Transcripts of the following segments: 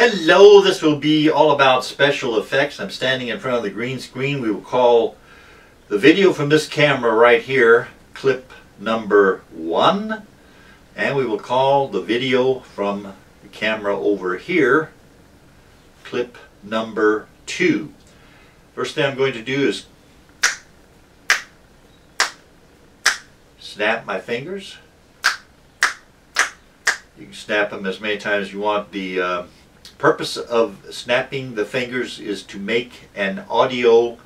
Hello, this will be all about special effects. I'm standing in front of the green screen. We will call the video from this camera right here clip number one. And we will call the video from the camera over here clip number two. First thing I'm going to do is snap my fingers. You can snap them as many times as you want. The uh, purpose of snapping the fingers is to make an audio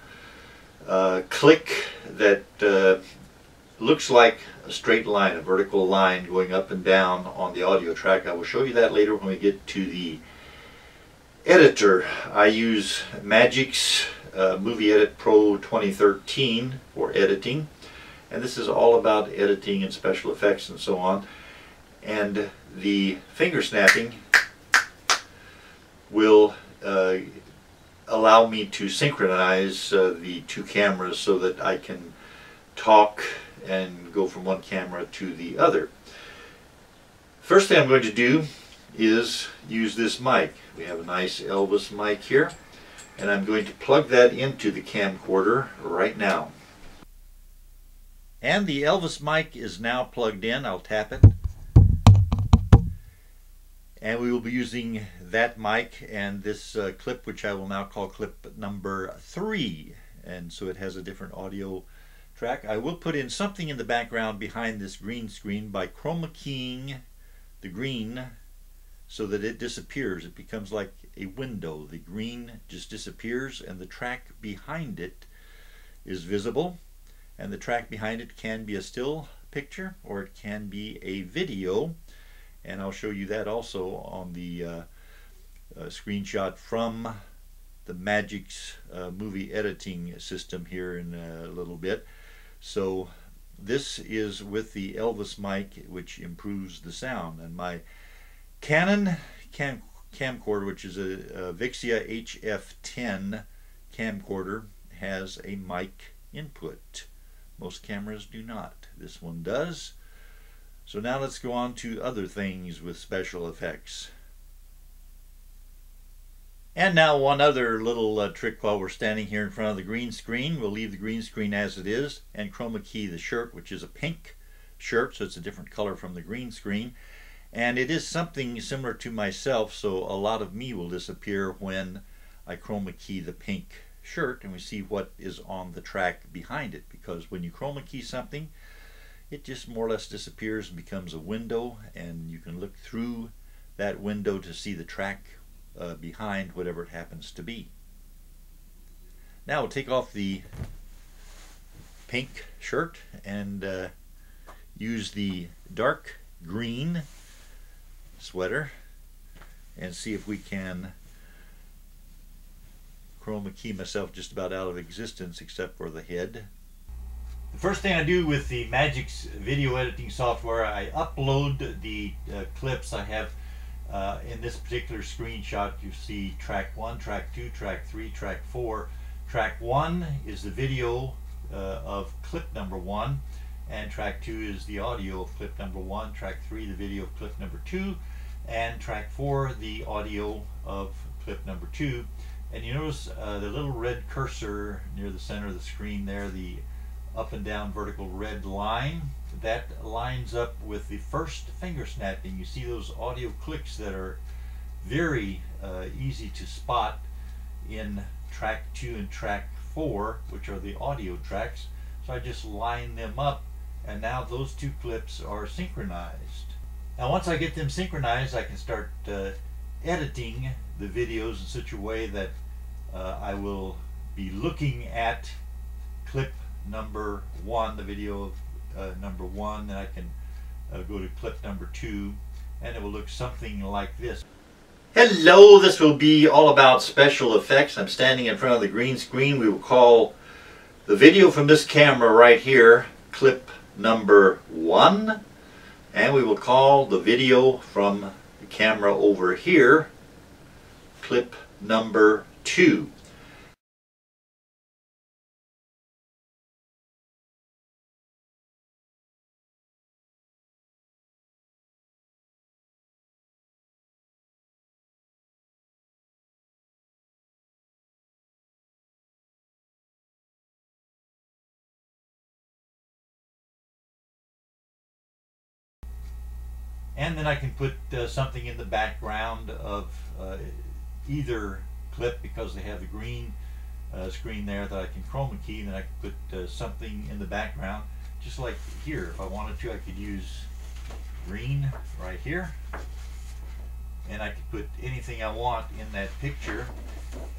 uh, click that uh, looks like a straight line, a vertical line going up and down on the audio track. I will show you that later when we get to the editor. I use Magix uh, Movie Edit Pro 2013 for editing and this is all about editing and special effects and so on and the finger snapping will uh, allow me to synchronize uh, the two cameras so that I can talk and go from one camera to the other. First thing I'm going to do is use this mic. We have a nice Elvis mic here and I'm going to plug that into the camcorder right now. And the Elvis mic is now plugged in. I'll tap it and we will be using that mic and this uh, clip which I will now call clip number three and so it has a different audio track. I will put in something in the background behind this green screen by chroma keying the green so that it disappears. It becomes like a window. The green just disappears and the track behind it is visible and the track behind it can be a still picture or it can be a video and I'll show you that also on the uh, uh, screenshot from the Magix uh, movie editing system here in a little bit. So this is with the Elvis mic which improves the sound and my Canon cam camcorder which is a, a Vixia HF10 camcorder has a mic input. Most cameras do not. This one does. So now let's go on to other things with special effects. And now one other little uh, trick while we're standing here in front of the green screen. We'll leave the green screen as it is and chroma key the shirt, which is a pink shirt, so it's a different color from the green screen. And it is something similar to myself, so a lot of me will disappear when I chroma key the pink shirt and we see what is on the track behind it. Because when you chroma key something, it just more or less disappears and becomes a window and you can look through that window to see the track uh, behind whatever it happens to be. Now we'll take off the pink shirt and uh, use the dark green sweater and see if we can chroma key myself just about out of existence except for the head. The first thing I do with the Magix video editing software, I upload the uh, clips I have uh, in this particular screenshot. You see track 1, track 2, track 3, track 4. Track 1 is the video uh, of clip number 1 and track 2 is the audio of clip number 1. Track 3 the video of clip number 2 and track 4 the audio of clip number 2. And you notice uh, the little red cursor near the center of the screen there, the up and down vertical red line. That lines up with the first finger snapping. You see those audio clicks that are very uh, easy to spot in track 2 and track 4, which are the audio tracks. So I just line them up and now those two clips are synchronized. Now once I get them synchronized I can start uh, editing the videos in such a way that uh, I will be looking at clip number one, the video of uh, number one, then I can uh, go to clip number two, and it will look something like this. Hello, this will be all about special effects. I'm standing in front of the green screen. We will call the video from this camera right here clip number one, and we will call the video from the camera over here clip number two. And then I can put uh, something in the background of uh, either clip because they have the green uh, screen there that I can chroma key and then I can put uh, something in the background. Just like here if I wanted to I could use green right here. And I could put anything I want in that picture.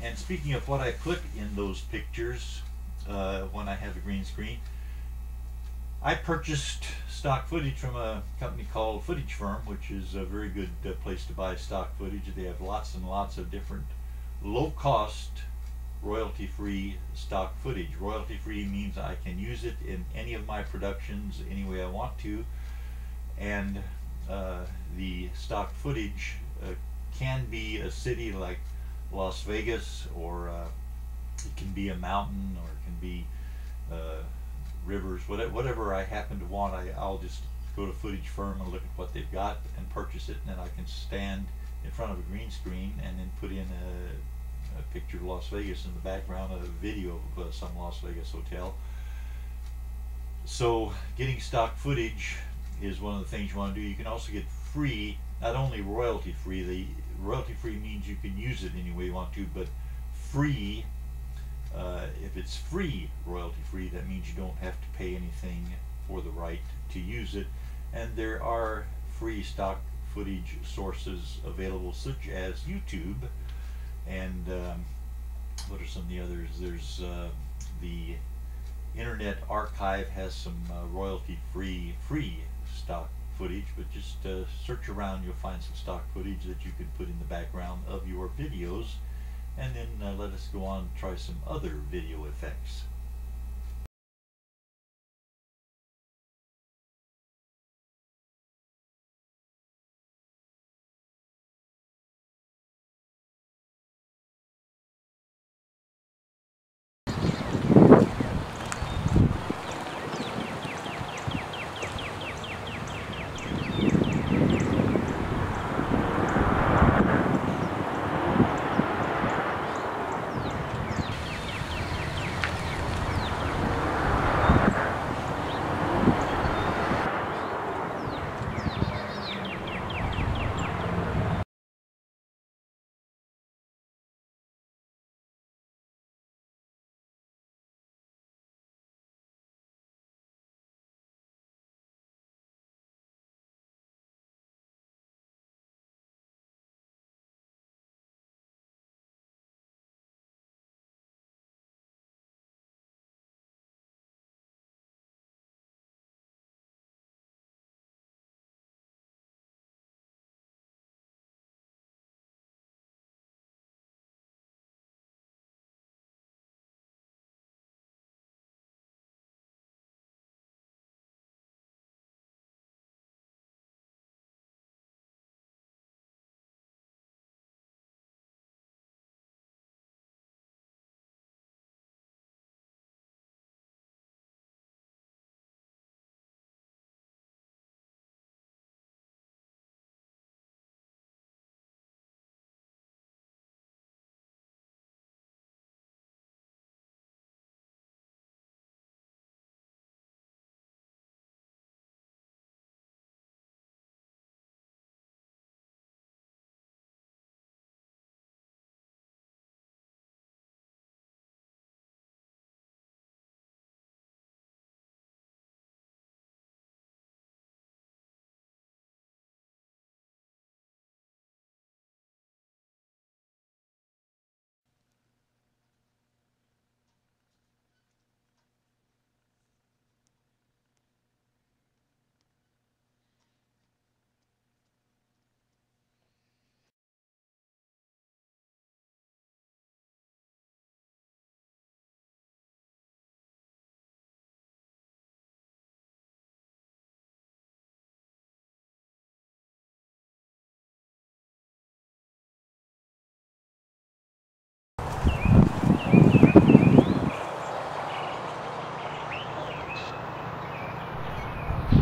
And speaking of what I put in those pictures uh, when I have a green screen I purchased stock footage from a company called Footage Firm, which is a very good uh, place to buy stock footage. They have lots and lots of different low-cost, royalty-free stock footage. Royalty-free means I can use it in any of my productions any way I want to, and uh, the stock footage uh, can be a city like Las Vegas, or uh, it can be a mountain, or it can be uh, rivers, whatever, whatever I happen to want, I, I'll just go to Footage Firm and look at what they've got and purchase it, and then I can stand in front of a green screen and then put in a, a picture of Las Vegas in the background, of a video of uh, some Las Vegas hotel. So getting stock footage is one of the things you want to do. You can also get free, not only royalty free, the royalty free means you can use it any way you want to, but free uh, if it's free, royalty free, that means you don't have to pay anything for the right to use it. And there are free stock footage sources available, such as YouTube. And um, what are some of the others? There's uh, the Internet Archive has some uh, royalty free, free stock footage, but just uh, search around, you'll find some stock footage that you can put in the background of your videos and then uh, let us go on and try some other video effects.